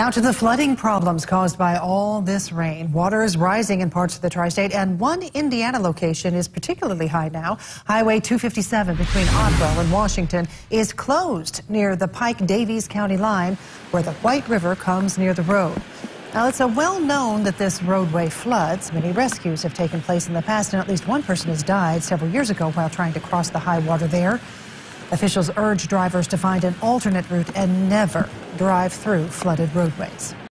Now to the flooding problems caused by all this rain. Water is rising in parts of the tri-state, and one Indiana location is particularly high now. Highway 257 between Otwell and Washington is closed near the Pike-Daviess County line, where the White River comes near the road. Now, it's a well known that this roadway floods. Many rescues have taken place in the past, and at least one person has died several years ago while trying to cross the high water there. Officials urge drivers to find an alternate route and never drive through flooded roadways.